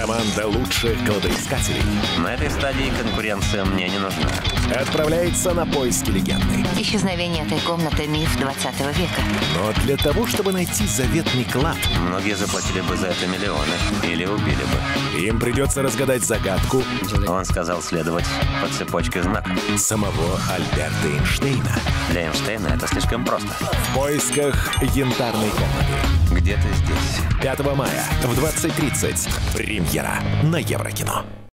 Команда лучших кладоискателей На этой стадии конкуренция мне не нужна. отправляется на поиски легенды. Исчезновение этой комнаты – миф 20 века. Но для того, чтобы найти заветный клад, Многие заплатили бы за это миллионы или. Им придется разгадать загадку Он сказал следовать по цепочке знаков. самого Альберта Эйнштейна Для Эйнштейна это слишком просто. в поисках янтарной комнаты. Где-то здесь. 5 мая в 20.30. Премьера на Еврокино.